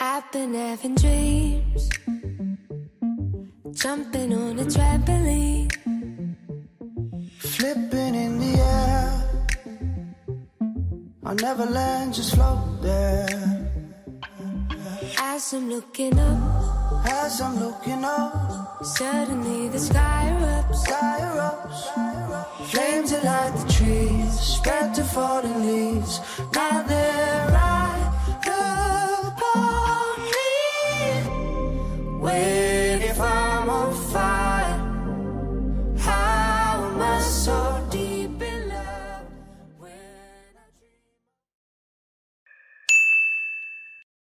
I've been having dreams, jumping on a trampoline, flipping in the air. I'll never land, just float there. As I'm looking up, as I'm looking up, suddenly the sky erupts. Sky erupts. Flames that light the trees, spread to falling leaves. Now Wait if I'm on fire How am I so